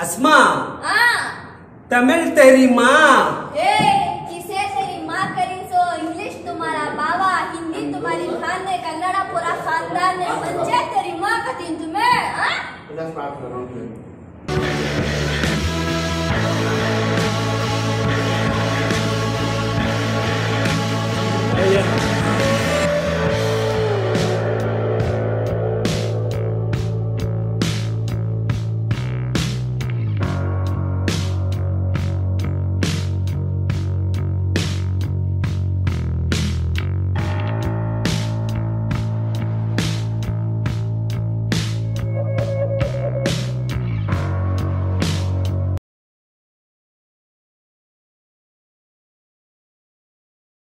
अस्मा हाँ। तमिल तेरी माँ। किसे तेरी माँ करी सो? इंग्लिश तुम्हारा बाबा हिंदी तुम्हारी खान ने कन्नड़ा पूरा खानदान ने बच्चे तेरी माँ दिन तुम्हें हाँ? Yeah.